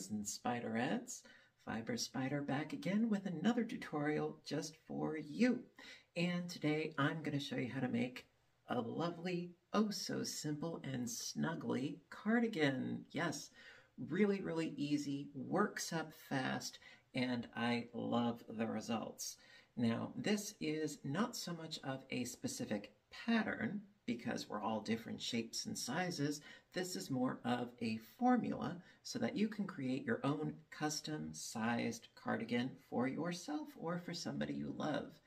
yarnivores and spiderettes. Fiber Spider back again with another tutorial just for you. And today I'm going to show you how to make a lovely, oh so simple and snuggly cardigan. Yes, really, really easy, works up fast, and I love the results. Now, this is not so much of a specific pattern, because we're all different shapes and sizes, this is more of a formula so that you can create your own custom sized cardigan for yourself or for somebody you love.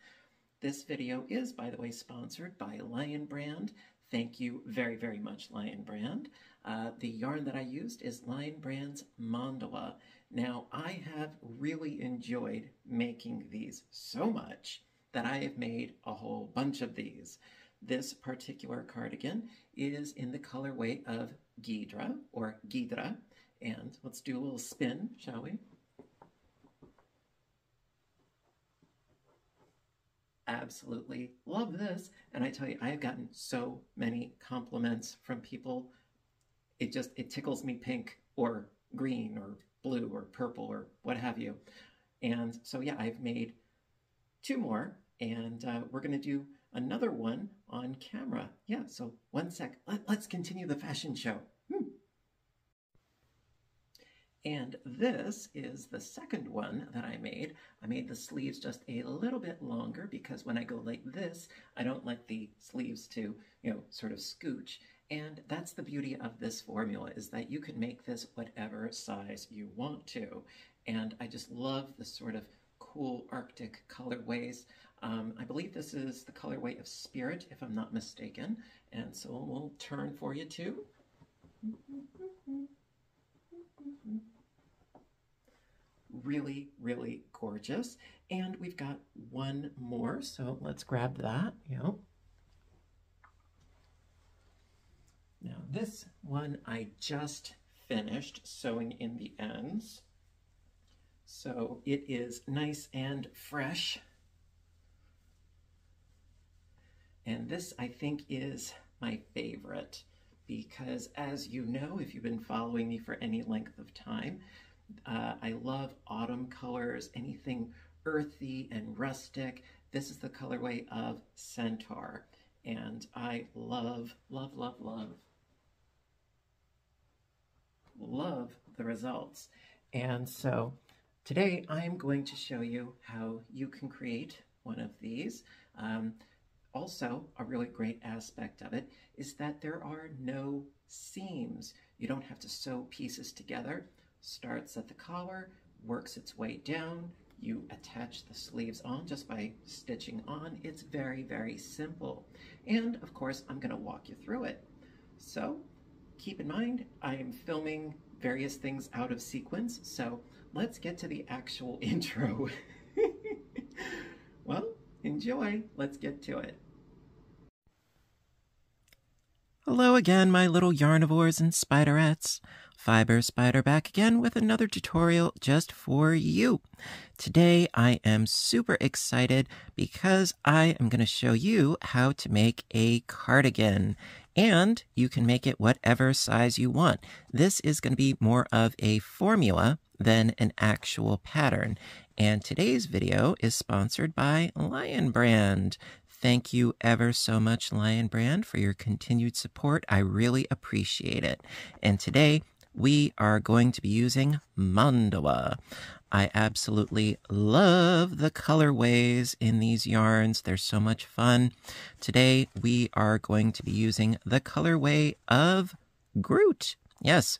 This video is, by the way, sponsored by Lion Brand. Thank you very, very much, Lion Brand. Uh, the yarn that I used is Lion Brand's Mandala. Now, I have really enjoyed making these so much that I have made a whole bunch of these. This particular cardigan is in the colorway of Ghidra or Ghidra. And let's do a little spin, shall we? Absolutely love this. And I tell you, I have gotten so many compliments from people. It just, it tickles me pink or green or blue or purple or what have you. And so, yeah, I've made two more and uh, we're going to do another one on camera. Yeah, so one sec. Let, us continue the fashion show. Hmm. And this is the second one that I made. I made the sleeves just a little bit longer because when I go like this, I don't like the sleeves to, you know, sort of scooch. And that's the beauty of this formula is that you can make this whatever size you want to. And I just love the sort of cool Arctic colorways. Um, I believe this is the colorway of Spirit, if I'm not mistaken. And so we'll turn for you too. Really, really gorgeous. And we've got one more, so let's grab that. Yep. Now this one I just finished sewing in the ends. So it is nice and fresh. And this, I think, is my favorite because as you know, if you've been following me for any length of time, uh, I love autumn colors, anything earthy and rustic. This is the colorway of Centaur. And I love, love, love, love, love the results. And so today I'm going to show you how you can create one of these. Um, also, a really great aspect of it is that there are no seams. You don't have to sew pieces together. Starts at the collar, works its way down. You attach the sleeves on just by stitching on. It's very, very simple. And of course, I'm gonna walk you through it. So keep in mind, I am filming various things out of sequence. So let's get to the actual intro. well, enjoy. Let's get to it. Hello again, my little yarnivores and spiderettes. Fiber Spider back again with another tutorial just for you. Today I am super excited because I am going to show you how to make a cardigan. And you can make it whatever size you want. This is going to be more of a formula than an actual pattern. And today's video is sponsored by Lion Brand. Thank you ever so much, Lion Brand, for your continued support. I really appreciate it. And today, we are going to be using Mandala. I absolutely love the colorways in these yarns. They're so much fun. Today, we are going to be using the colorway of Groot. Yes,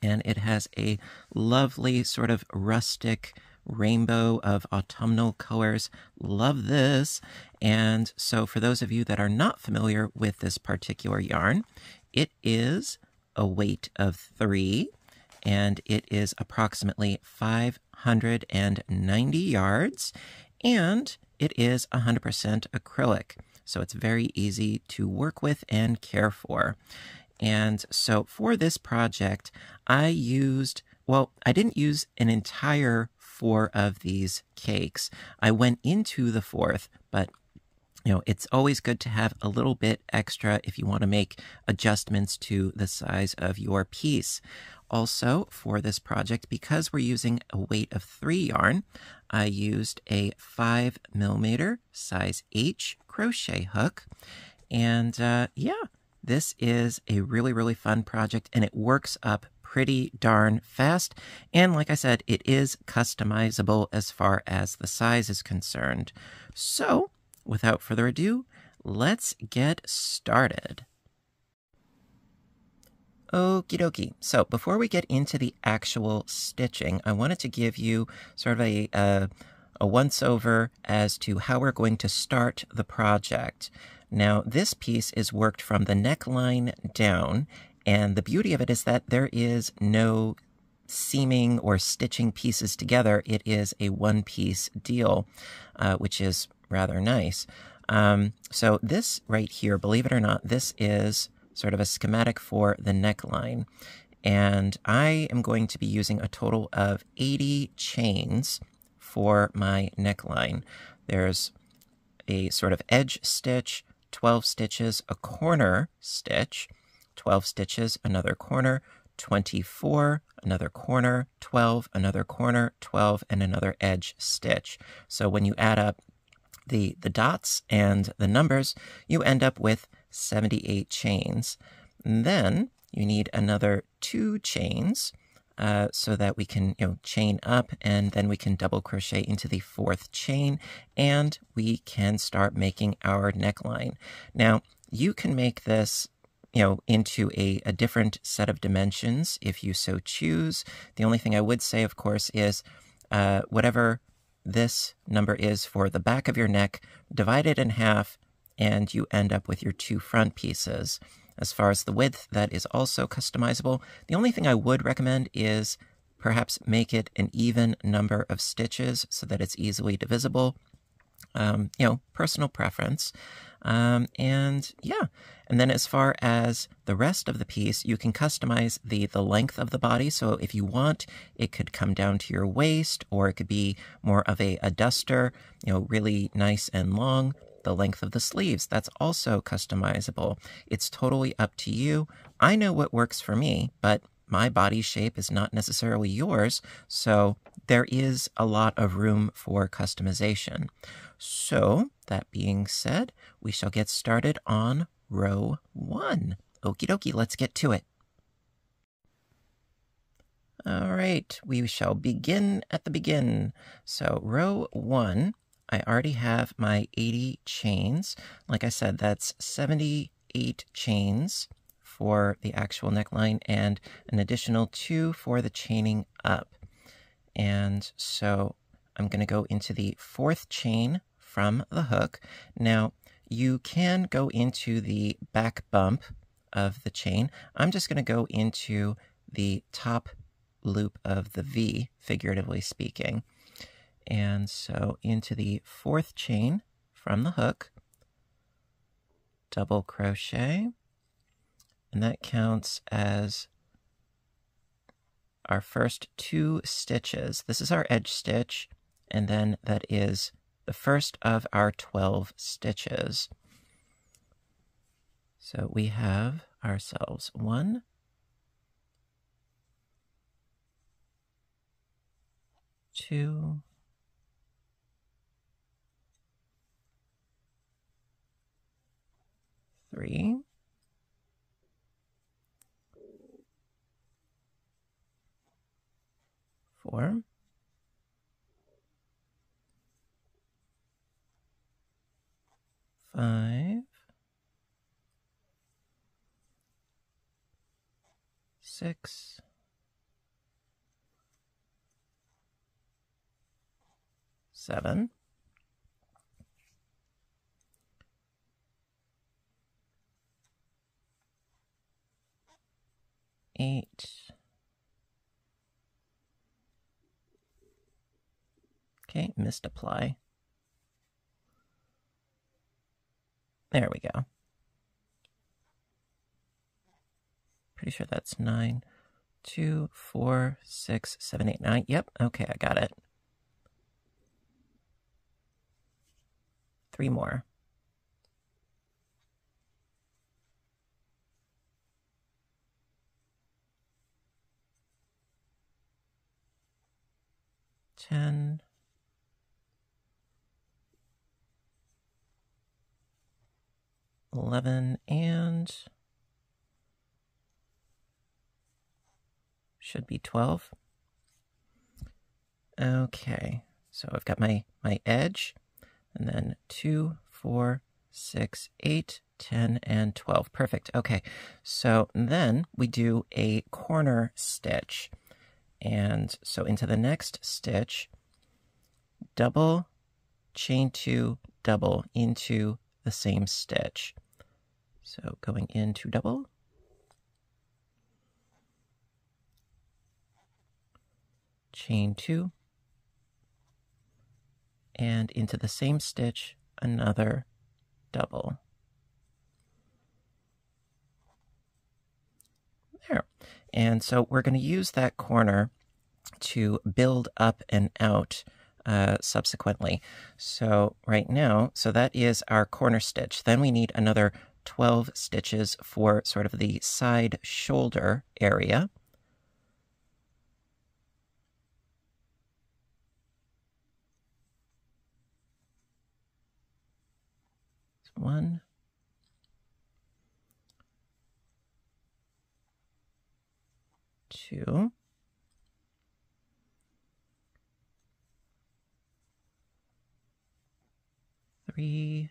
and it has a lovely sort of rustic rainbow of autumnal colors. Love this. And so for those of you that are not familiar with this particular yarn, it is a weight of three and it is approximately 590 yards and it is 100% acrylic. So it's very easy to work with and care for. And so for this project, I used, well, I didn't use an entire four of these cakes. I went into the fourth, but you know, it's always good to have a little bit extra if you want to make adjustments to the size of your piece. also for this project, because we're using a weight of three yarn, I used a five millimeter size H crochet hook. And uh, yeah, this is a really, really fun project and it works up pretty darn fast. And like I said, it is customizable as far as the size is concerned. So without further ado, let's get started. Okie dokie. So before we get into the actual stitching, I wanted to give you sort of a, a once over as to how we're going to start the project. Now, this piece is worked from the neckline down, and the beauty of it is that there is no seaming or stitching pieces together. It is a one piece deal, uh, which is rather nice. Um, so this right here, believe it or not, this is sort of a schematic for the neckline. And I am going to be using a total of 80 chains for my neckline. There's a sort of edge stitch, 12 stitches, a corner stitch, 12 stitches, another corner, 24, another corner, 12, another corner, 12, and another edge stitch. So when you add up the, the dots and the numbers, you end up with 78 chains. And then you need another two chains uh, so that we can you know chain up and then we can double crochet into the fourth chain and we can start making our neckline. Now you can make this you know into a, a different set of dimensions if you so choose. The only thing I would say of course is uh, whatever this number is for the back of your neck, divide it in half and you end up with your two front pieces. As far as the width, that is also customizable. The only thing I would recommend is perhaps make it an even number of stitches so that it's easily divisible. Um, you know, personal preference. Um, and yeah, and then as far as the rest of the piece, you can customize the, the length of the body. So if you want, it could come down to your waist, or it could be more of a, a duster, you know, really nice and long the length of the sleeves. That's also customizable. It's totally up to you. I know what works for me, but my body shape is not necessarily yours, so there is a lot of room for customization. So, that being said, we shall get started on row one. Okie dokie, let's get to it. All right, we shall begin at the begin. So, row one I already have my 80 chains. Like I said, that's 78 chains for the actual neckline and an additional two for the chaining up. And so I'm going to go into the fourth chain from the hook. Now, you can go into the back bump of the chain. I'm just going to go into the top loop of the V, figuratively speaking. And so into the fourth chain from the hook, double crochet, and that counts as our first two stitches. This is our edge stitch, and then that is the first of our 12 stitches. So we have ourselves one, two, three. Four. Five. Six. Seven. eight. Okay, missed apply. There we go. Pretty sure that's nine, two, four, six, seven, eight, nine. Yep, okay, I got it. Three more. Ten, 11 and should be 12. Okay, so I've got my, my edge, and then 2, 4, 6, 8, 10, and 12. Perfect. Okay, so then we do a corner stitch. And so into the next stitch, double, chain 2, double into the same stitch. So going into double, chain two, and into the same stitch, another double. There. And so we're going to use that corner to build up and out uh, subsequently. So right now, so that is our corner stitch. Then we need another 12 stitches for sort of the side shoulder area. One, two, three,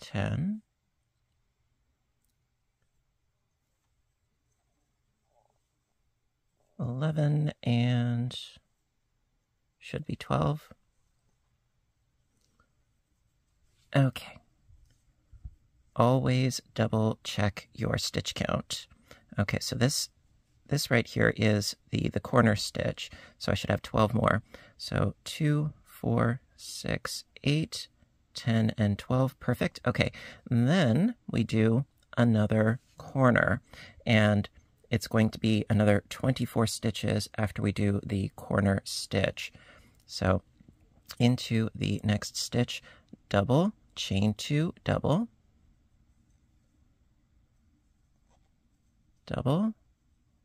ten, eleven, and should be twelve. Okay. Always double check your stitch count. Okay, so this this right here is the, the corner stitch, so I should have 12 more. So 2, 4, 6, 8, 10, and 12. Perfect. Okay, and then we do another corner, and it's going to be another 24 stitches after we do the corner stitch. So into the next stitch, double, chain two, double, double,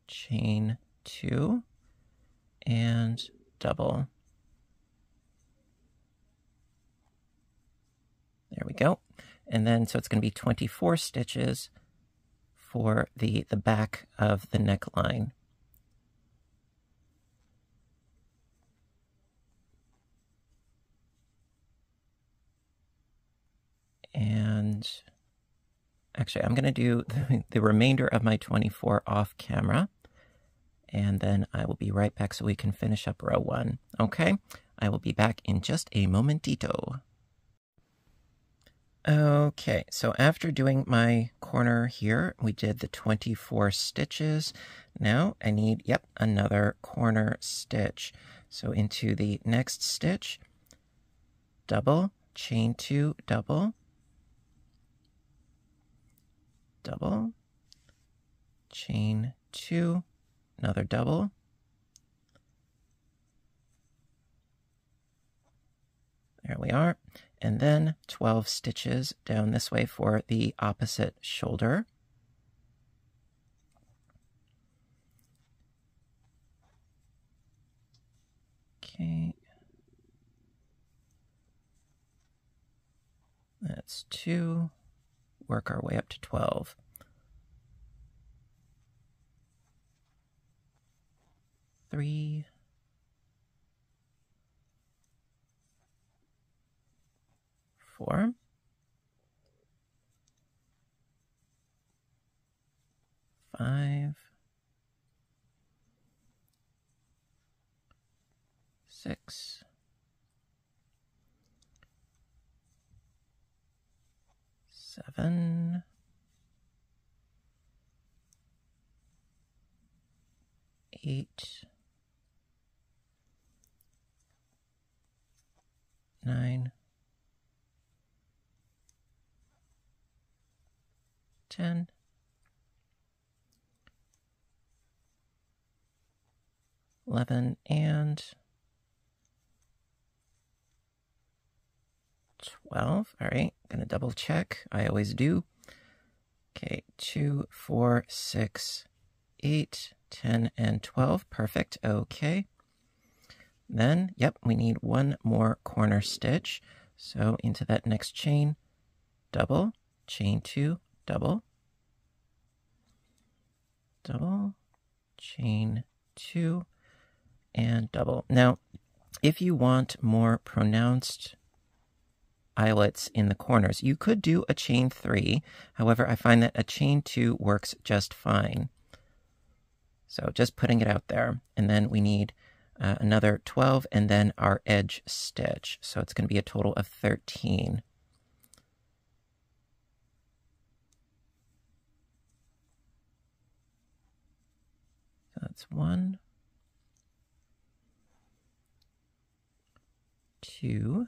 chain two, and double. There we go. And then, so it's going to be 24 stitches for the, the back of the neckline. And actually, I'm going to do the, the remainder of my 24 off camera. And then I will be right back so we can finish up row one. Okay? I will be back in just a momentito. Okay, so after doing my corner here, we did the 24 stitches. Now I need, yep, another corner stitch. So into the next stitch, double, chain two, double, double, chain two, another double, there we are, and then 12 stitches down this way for the opposite shoulder. Okay. That's two work our way up to 12. Three, four, five, six, seven, eight, nine, ten, eleven, and 12. All right, gonna double check. I always do. Okay, 2, 4, 6, 8, 10, and 12. Perfect. Okay. Then, yep, we need one more corner stitch. So into that next chain, double, chain two, double, double, chain two, and double. Now, if you want more pronounced eyelets in the corners. You could do a chain three. However, I find that a chain two works just fine. So just putting it out there. And then we need uh, another 12 and then our edge stitch. So it's going to be a total of 13. That's one, two,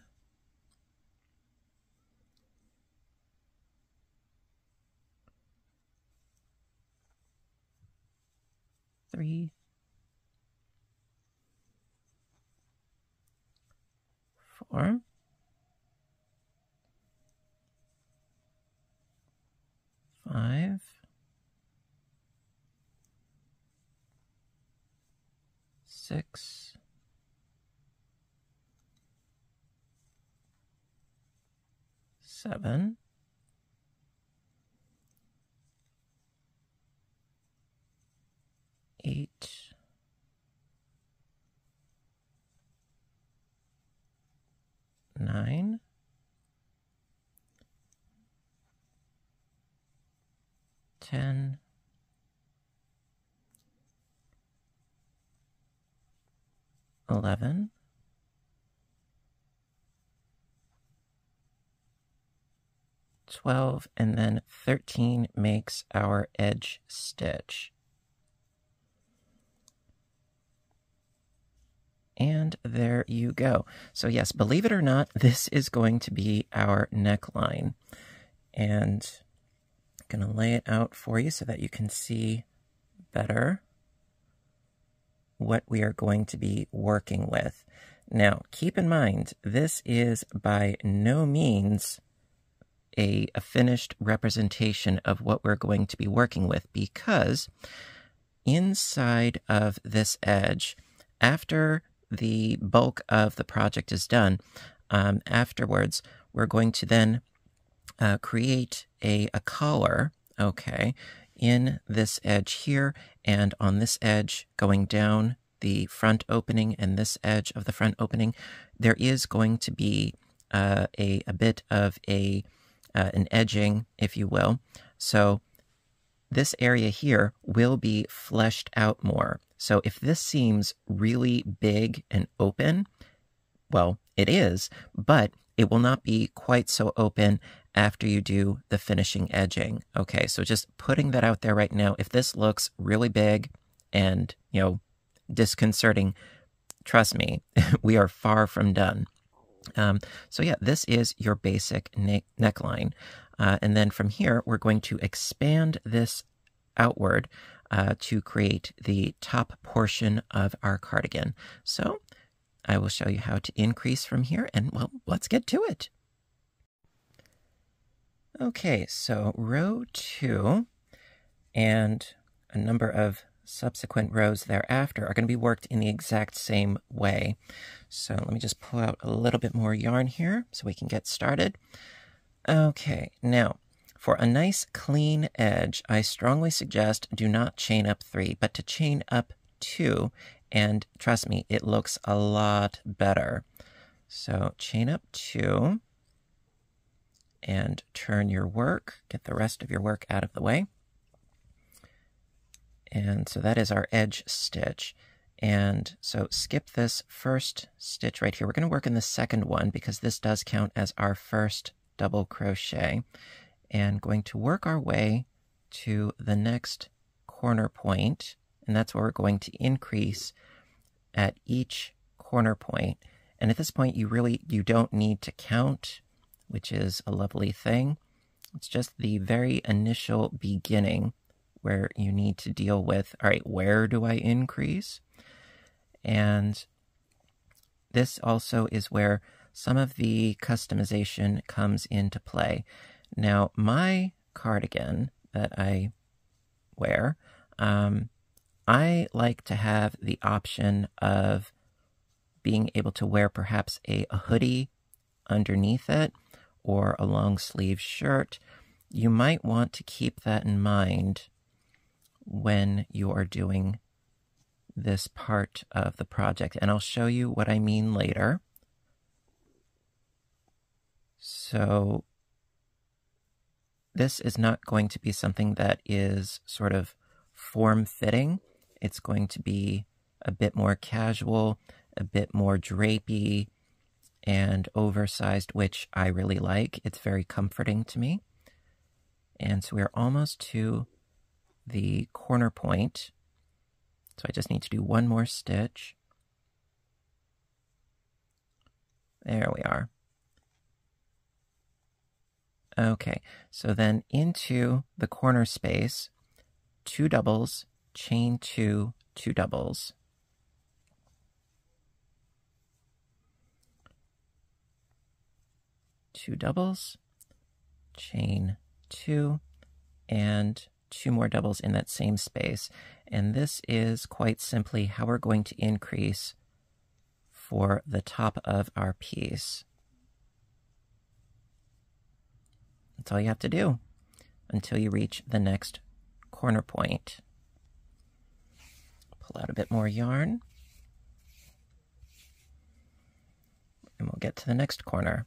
three, four, five, six, seven, 8, 9, 10, 11, 12, and then 13 makes our edge stitch. And there you go. So yes, believe it or not, this is going to be our neckline. And I'm going to lay it out for you so that you can see better what we are going to be working with. Now, keep in mind, this is by no means a, a, finished representation of what we're going to be working with because inside of this edge, after the bulk of the project is done, um, afterwards, we're going to then uh, create a, a collar, okay, in this edge here and on this edge going down the front opening and this edge of the front opening, there is going to be uh, a, a bit of a uh, an edging, if you will. So this area here will be fleshed out more. So if this seems really big and open, well, it is, but it will not be quite so open after you do the finishing edging. Okay, so just putting that out there right now, if this looks really big and, you know, disconcerting, trust me, we are far from done. Um, so yeah, this is your basic ne neckline. Uh, and then from here, we're going to expand this outward uh, to create the top portion of our cardigan. So I will show you how to increase from here and well, let's get to it. Okay, so row two and a number of subsequent rows thereafter are going to be worked in the exact same way. So let me just pull out a little bit more yarn here so we can get started. Okay, now for a nice clean edge, I strongly suggest do not chain up three, but to chain up two. And trust me, it looks a lot better. So chain up two and turn your work, get the rest of your work out of the way. And so that is our edge stitch. And so skip this first stitch right here. We're going to work in the second one because this does count as our first double crochet and going to work our way to the next corner point, and that's where we're going to increase at each corner point. And at this point, you really you don't need to count, which is a lovely thing. It's just the very initial beginning where you need to deal with, all right, where do I increase? And this also is where some of the customization comes into play. Now, my cardigan that I wear, um, I like to have the option of being able to wear perhaps a, a hoodie underneath it or a long sleeve shirt. You might want to keep that in mind when you are doing this part of the project, and I'll show you what I mean later. So this is not going to be something that is sort of form-fitting. It's going to be a bit more casual, a bit more drapey, and oversized, which I really like. It's very comforting to me. And so we're almost to the corner point. So I just need to do one more stitch. There we are. Okay, so then into the corner space, two doubles, chain two, two doubles. Two doubles, chain two, and two more doubles in that same space. And this is quite simply how we're going to increase for the top of our piece. That's all you have to do until you reach the next corner point. Pull out a bit more yarn. And we'll get to the next corner.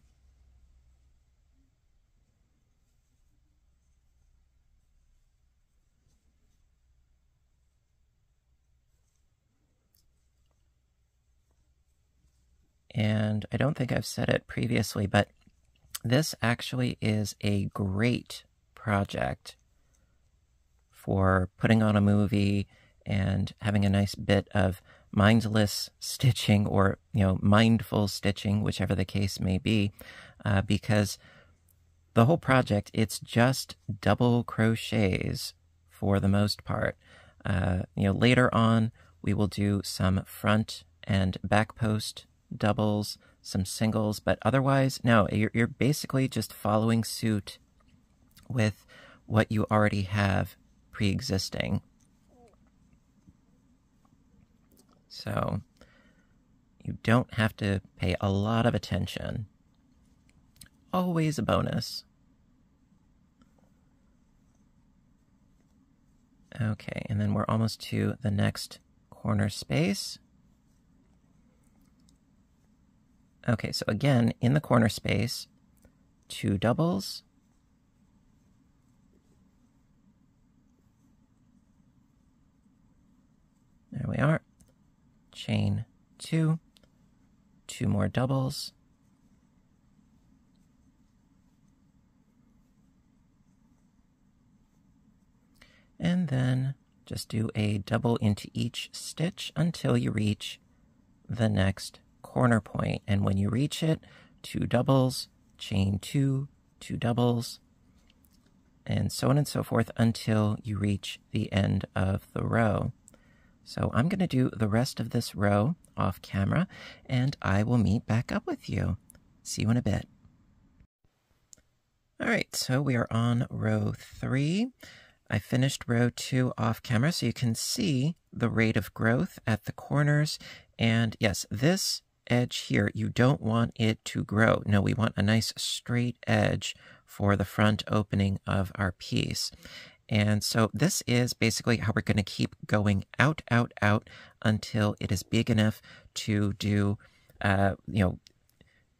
And I don't think I've said it previously, but this actually is a great project for putting on a movie and having a nice bit of mindless stitching or you know mindful stitching whichever the case may be uh, because the whole project it's just double crochets for the most part. Uh, you know later on we will do some front and back post doubles some singles, but otherwise, no, you're, you're basically just following suit with what you already have pre existing. So you don't have to pay a lot of attention. Always a bonus. Okay, and then we're almost to the next corner space. Okay, so again, in the corner space, two doubles. There we are. Chain two, two more doubles. And then just do a double into each stitch until you reach the next corner point, and when you reach it, two doubles, chain two, two doubles, and so on and so forth until you reach the end of the row. So I'm going to do the rest of this row off camera, and I will meet back up with you. See you in a bit. All right, so we are on row three. I finished row two off camera, so you can see the rate of growth at the corners. And yes, this edge here, you don't want it to grow. No, we want a nice straight edge for the front opening of our piece. And so this is basically how we're going to keep going out, out, out until it is big enough to do, uh, you know,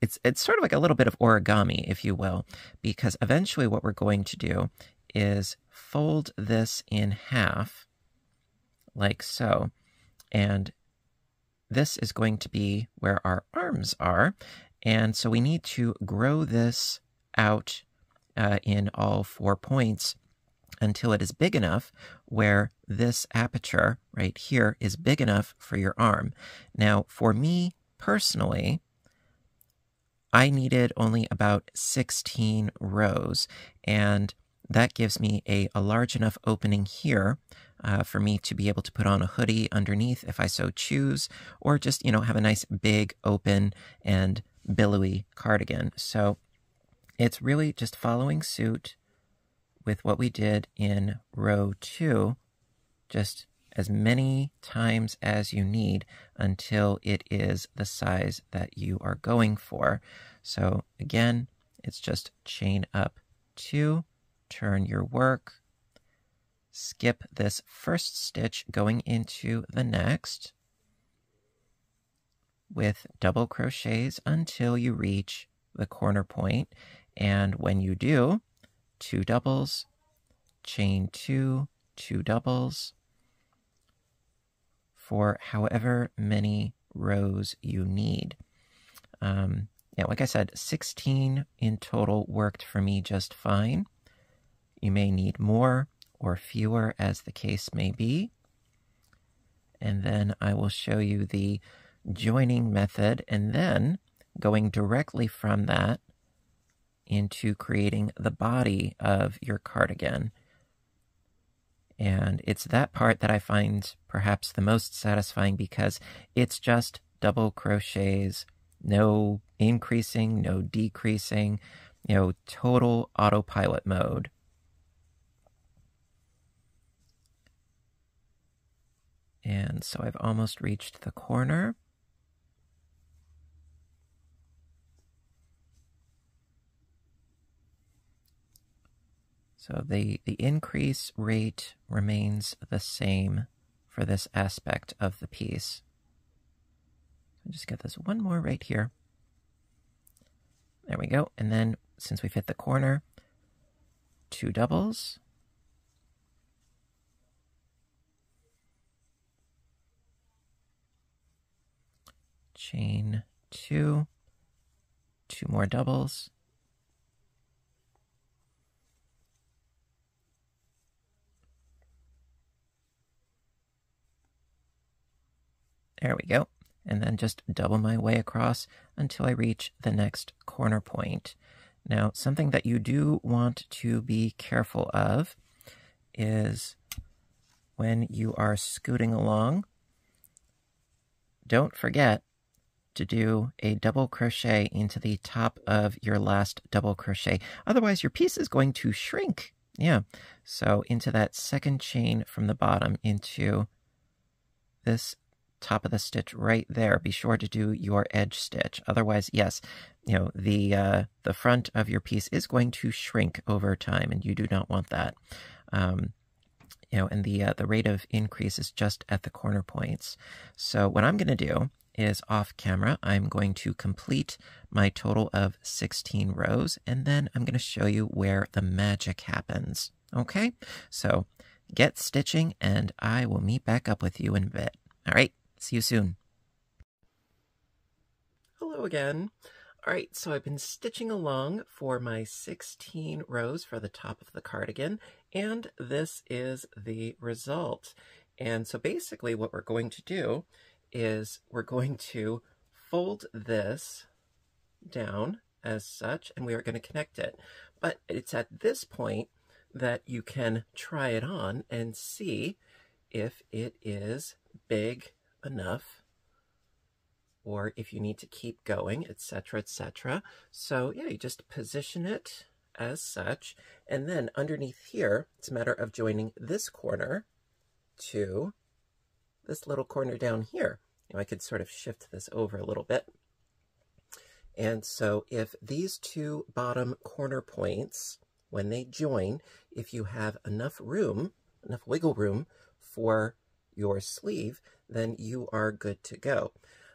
it's it's sort of like a little bit of origami, if you will, because eventually what we're going to do is fold this in half, like so, and this is going to be where our arms are. And so we need to grow this out uh, in all four points until it is big enough where this aperture right here is big enough for your arm. Now, for me personally, I needed only about 16 rows, and that gives me a, a large enough opening here uh, for me to be able to put on a hoodie underneath if I so choose, or just, you know, have a nice big open and billowy cardigan. So it's really just following suit with what we did in row two, just as many times as you need until it is the size that you are going for. So again, it's just chain up two, turn your work, skip this first stitch going into the next with double crochets until you reach the corner point. And when you do, two doubles, chain two, two doubles for however many rows you need. Um, yeah, like I said, 16 in total worked for me just fine. You may need more or fewer as the case may be. And then I will show you the joining method and then going directly from that into creating the body of your cardigan. And it's that part that I find perhaps the most satisfying because it's just double crochets, no increasing, no decreasing, you know, total autopilot mode. And so I've almost reached the corner. So the, the increase rate remains the same for this aspect of the piece. So just get this one more right here. There we go. And then since we've hit the corner, two doubles. Chain two, two more doubles. There we go. And then just double my way across until I reach the next corner point. Now, something that you do want to be careful of is when you are scooting along, don't forget to do a double crochet into the top of your last double crochet. Otherwise, your piece is going to shrink. Yeah. So into that second chain from the bottom into this top of the stitch right there, be sure to do your edge stitch. Otherwise, yes, you know, the, uh, the front of your piece is going to shrink over time, and you do not want that. Um, you know, and the, uh, the rate of increase is just at the corner points. So what I'm going to do is off camera, I'm going to complete my total of 16 rows, and then I'm going to show you where the magic happens. Okay, so get stitching, and I will meet back up with you in a bit. All right. See you soon. Hello again. All right, so I've been stitching along for my 16 rows for the top of the cardigan, and this is the result. And so basically what we're going to do is we're going to fold this down as such, and we are going to connect it. But it's at this point that you can try it on and see if it is big enough or if you need to keep going, etc., etc. So yeah, you just position it as such, and then underneath here, it's a matter of joining this corner to this little corner down here. You know, I could sort of shift this over a little bit. And so if these two bottom corner points, when they join, if you have enough room, enough wiggle room for your sleeve, then you are good to go.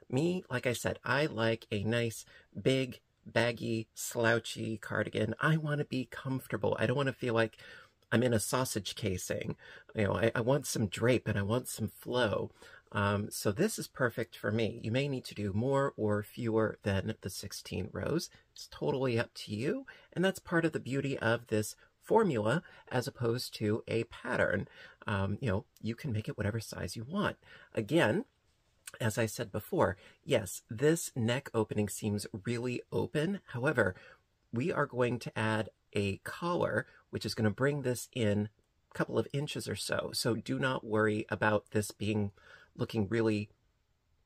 Me, like I said, I like a nice, big, baggy, slouchy cardigan. I want to be comfortable. I don't want to feel like I'm in a sausage casing. You know, I, I want some drape and I want some flow. Um, so this is perfect for me. You may need to do more or fewer than the 16 rows. It's totally up to you. And that's part of the beauty of this formula as opposed to a pattern. Um, you know, you can make it whatever size you want. Again, as I said before, yes, this neck opening seems really open. However, we are going to add a collar, which is going to bring this in a couple of inches or so. So do not worry about this being looking really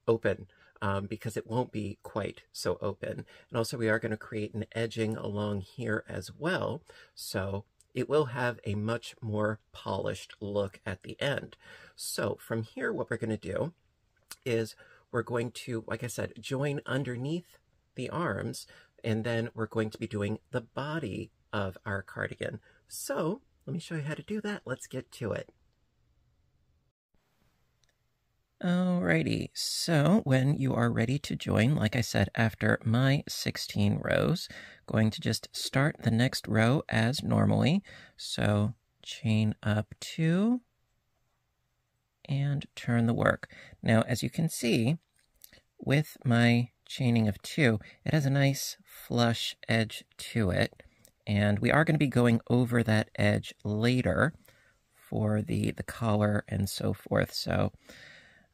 open um, because it won't be quite so open. And also we are going to create an edging along here as well. So it will have a much more polished look at the end. So from here, what we're going to do is we're going to, like I said, join underneath the arms, and then we're going to be doing the body of our cardigan. So let me show you how to do that. Let's get to it. Alrighty, so when you are ready to join, like I said, after my 16 rows, going to just start the next row as normally. So chain up two and turn the work. Now, as you can see, with my chaining of two, it has a nice flush edge to it. And we are going to be going over that edge later for the, the collar and so forth. So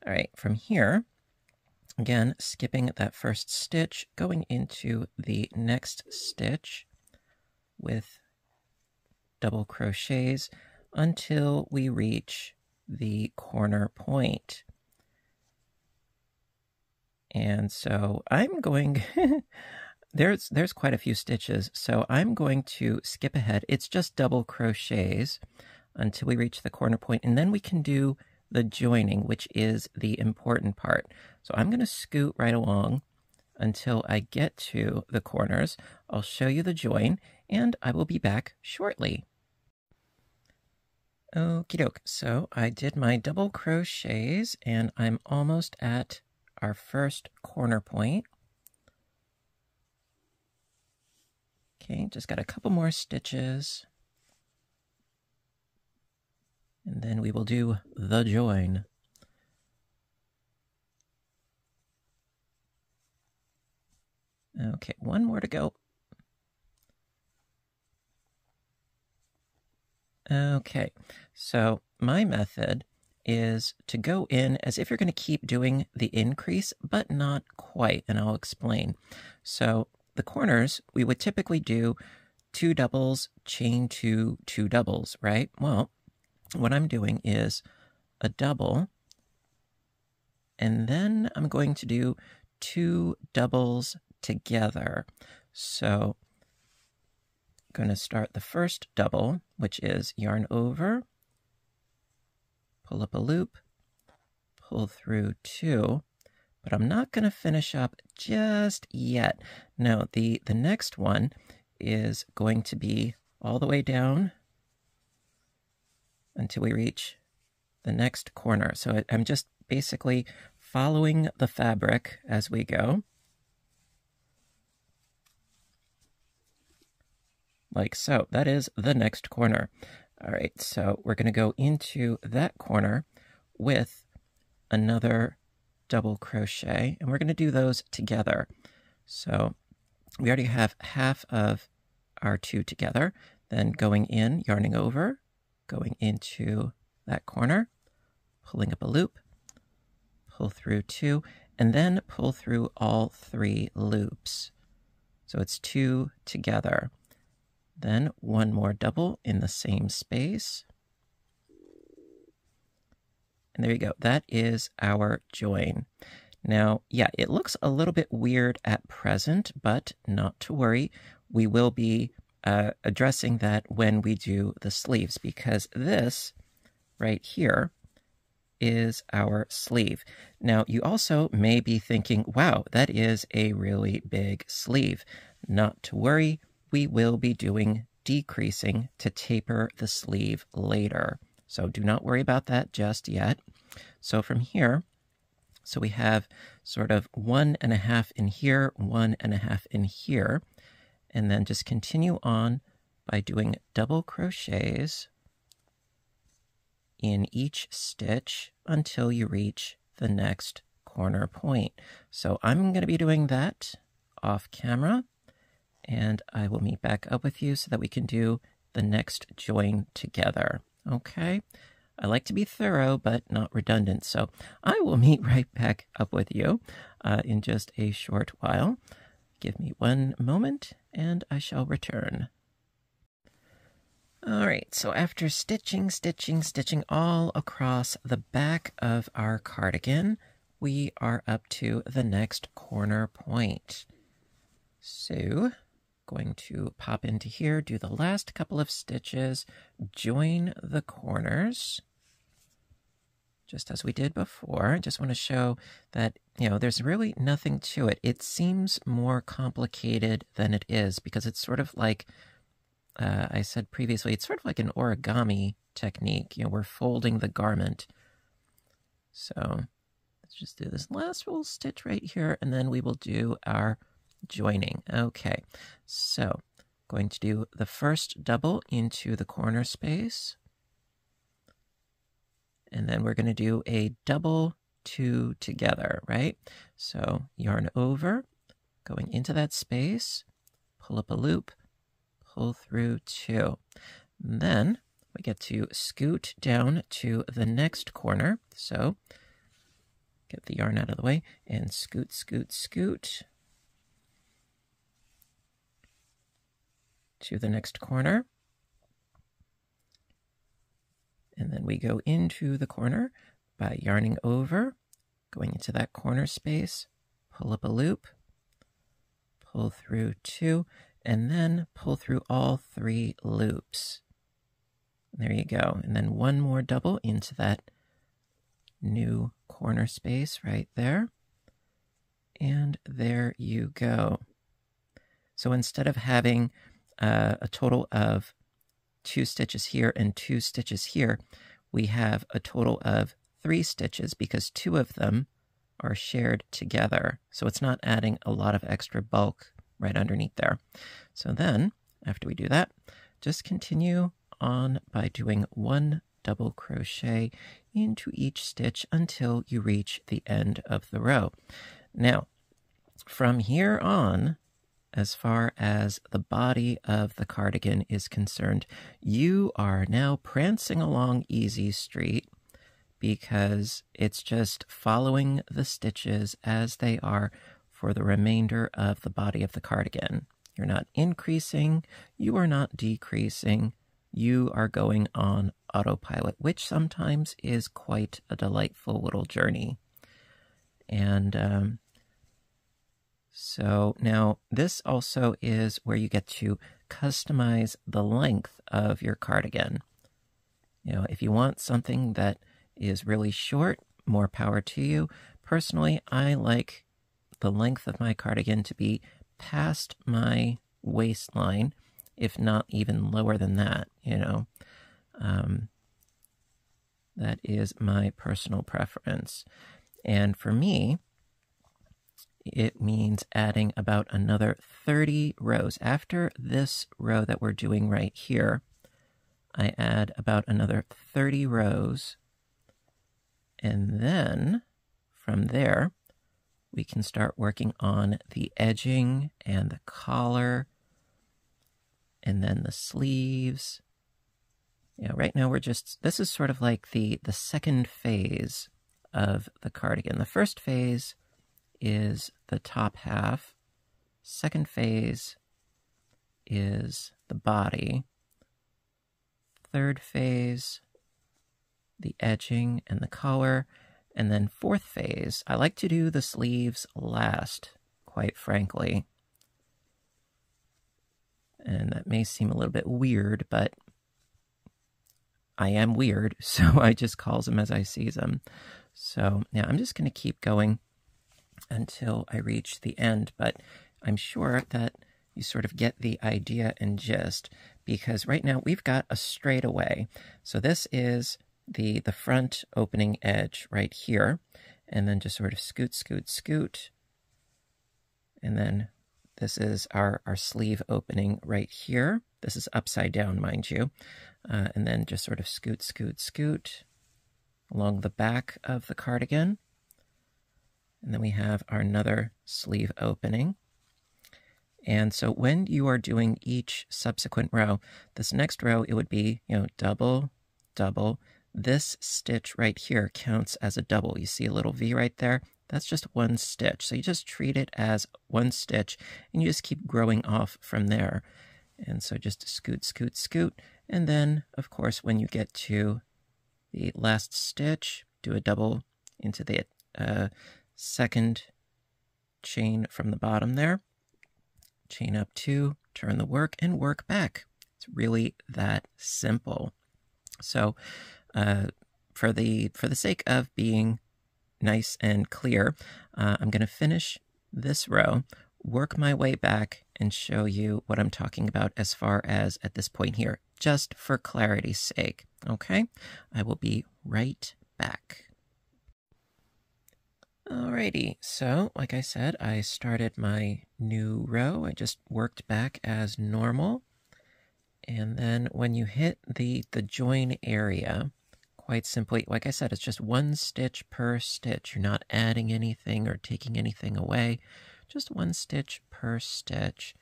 all right, from here, again, skipping that first stitch, going into the next stitch with double crochets until we reach the corner point. And so I'm going, there's, there's quite a few stitches, so I'm going to skip ahead. It's just double crochets until we reach the corner point, and then we can do the joining, which is the important part. So I'm going to scoot right along until I get to the corners. I'll show you the join, and I will be back shortly. Okie doke, so I did my double crochets, and I'm almost at our first corner point. Okay, just got a couple more stitches. And then we will do the join. Okay, one more to go. Okay, so my method is to go in as if you're going to keep doing the increase, but not quite, and I'll explain. So the corners, we would typically do two doubles, chain two, two doubles, right? Well, what I'm doing is a double, and then I'm going to do two doubles together. So I'm going to start the first double, which is yarn over, pull up a loop, pull through two, but I'm not going to finish up just yet. No, the, the next one is going to be all the way down until we reach the next corner. So I'm just basically following the fabric as we go. Like so. That is the next corner. All right, so we're going to go into that corner with another double crochet, and we're going to do those together. So we already have half of our two together, then going in, yarning over, going into that corner, pulling up a loop, pull through two, and then pull through all three loops. So it's two together. Then one more double in the same space. And there you go. That is our join. Now, yeah, it looks a little bit weird at present, but not to worry. We will be uh, addressing that when we do the sleeves because this right here is our sleeve. Now, you also may be thinking, wow, that is a really big sleeve. Not to worry, we will be doing decreasing to taper the sleeve later. So do not worry about that just yet. So from here, so we have sort of one and a half in here, one and a half in here and then just continue on by doing double crochets in each stitch until you reach the next corner point. So I'm going to be doing that off camera and I will meet back up with you so that we can do the next join together. Okay? I like to be thorough but not redundant, so I will meet right back up with you uh, in just a short while. Give me one moment and I shall return. All right, so after stitching, stitching, stitching all across the back of our cardigan, we are up to the next corner point. So, going to pop into here, do the last couple of stitches, join the corners, just as we did before. I just want to show that, you know, there's really nothing to it. It seems more complicated than it is because it's sort of like uh, I said previously, it's sort of like an origami technique. You know, we're folding the garment. So let's just do this last little stitch right here, and then we will do our joining. Okay, so going to do the first double into the corner space. And then we're going to do a double two together, right? So yarn over, going into that space, pull up a loop, pull through two. And then we get to scoot down to the next corner. So get the yarn out of the way and scoot, scoot, scoot to the next corner. And then we go into the corner by yarning over, going into that corner space, pull up a loop, pull through two, and then pull through all three loops. There you go. And then one more double into that new corner space right there. And there you go. So instead of having uh, a total of two stitches here and two stitches here, we have a total of three stitches because two of them are shared together. So it's not adding a lot of extra bulk right underneath there. So then, after we do that, just continue on by doing one double crochet into each stitch until you reach the end of the row. Now, from here on, as far as the body of the cardigan is concerned, you are now prancing along Easy Street because it's just following the stitches as they are for the remainder of the body of the cardigan. You're not increasing, you are not decreasing, you are going on autopilot, which sometimes is quite a delightful little journey. And um, so now this also is where you get to customize the length of your cardigan. You know, if you want something that is really short, more power to you. Personally, I like the length of my cardigan to be past my waistline, if not even lower than that, you know. Um, that is my personal preference. And for me, it means adding about another 30 rows. After this row that we're doing right here, I add about another 30 rows. And then from there, we can start working on the edging and the collar and then the sleeves. Yeah, right now we're just, this is sort of like the, the second phase of the cardigan. The first phase is the top half. Second phase is the body. Third phase, the edging and the collar. And then fourth phase, I like to do the sleeves last, quite frankly. And that may seem a little bit weird, but I am weird, so I just calls them as I sees them. So now I'm just going to keep going until I reach the end, but I'm sure that you sort of get the idea and gist because right now we've got a straightaway. So this is the, the front opening edge right here, and then just sort of scoot, scoot, scoot. And then this is our, our sleeve opening right here. This is upside down, mind you. Uh, and then just sort of scoot, scoot, scoot along the back of the cardigan. And then we have our another sleeve opening. And so when you are doing each subsequent row, this next row, it would be, you know, double, double. This stitch right here counts as a double. You see a little V right there? That's just one stitch. So you just treat it as one stitch and you just keep growing off from there. And so just scoot, scoot, scoot. And then, of course, when you get to the last stitch, do a double into the uh, second chain from the bottom there. Chain up two, turn the work, and work back. It's really that simple. So, uh, for the for the sake of being nice and clear, uh, I'm going to finish this row, work my way back, and show you what I'm talking about as far as at this point here, just for clarity's sake. Okay, I will be right back. Alrighty, so like I said, I started my new row. I just worked back as normal. And then when you hit the, the join area, quite simply, like I said, it's just one stitch per stitch. You're not adding anything or taking anything away. Just one stitch per stitch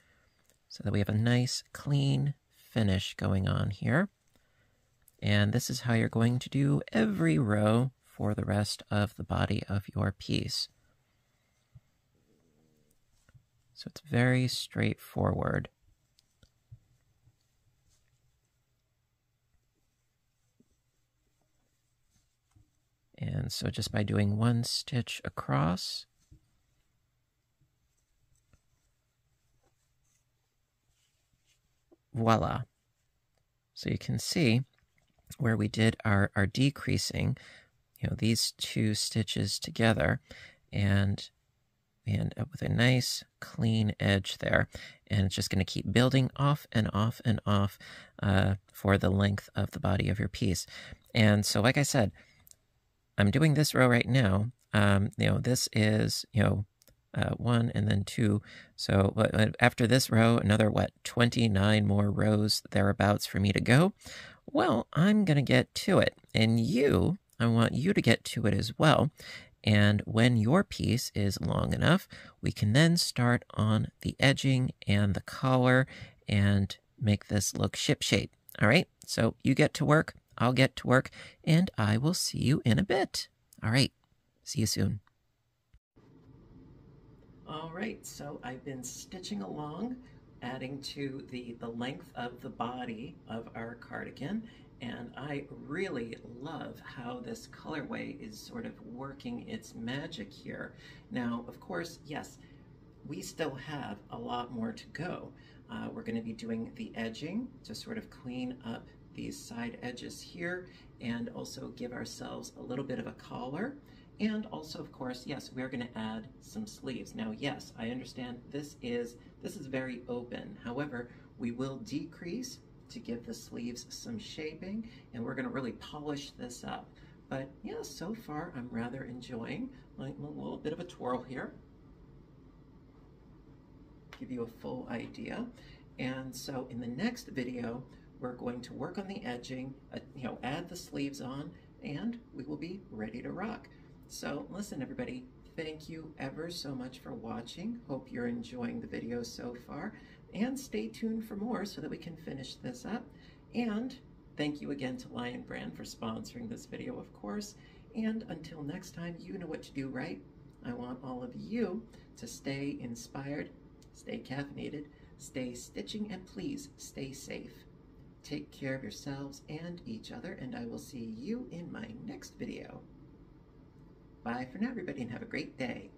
so that we have a nice clean finish going on here. And this is how you're going to do every row for the rest of the body of your piece. So it's very straightforward. And so just by doing one stitch across, voila. So you can see where we did our, our decreasing, you know, these two stitches together and we end up with a nice clean edge there. And it's just going to keep building off and off and off uh, for the length of the body of your piece. And so, like I said, I'm doing this row right now. Um, you know, this is, you know, uh, one and then two. So after this row, another, what, 29 more rows thereabouts for me to go. Well, I'm going to get to it. And you, I want you to get to it as well. And when your piece is long enough, we can then start on the edging and the collar and make this look shipshape. All right, so you get to work. I'll get to work, and I will see you in a bit. All right, see you soon. All right, so I've been stitching along, adding to the, the length of the body of our cardigan, and I really love how this colorway is sort of working its magic here. Now, of course, yes, we still have a lot more to go. Uh, we're going to be doing the edging to sort of clean up these side edges here and also give ourselves a little bit of a collar. And also, of course, yes, we're going to add some sleeves. Now, yes, I understand this is this is very open. However, we will decrease to give the sleeves some shaping, and we're going to really polish this up. But yeah, so far I'm rather enjoying a little bit of a twirl here. Give you a full idea. And so in the next video, we're going to work on the edging, uh, you know, add the sleeves on, and we will be ready to rock. So listen, everybody, thank you ever so much for watching. Hope you're enjoying the video so far, and stay tuned for more so that we can finish this up. And thank you again to Lion Brand for sponsoring this video, of course. And until next time, you know what to do, right? I want all of you to stay inspired, stay caffeinated, stay stitching, and please stay safe. Take care of yourselves and each other, and I will see you in my next video. Bye for now, everybody, and have a great day.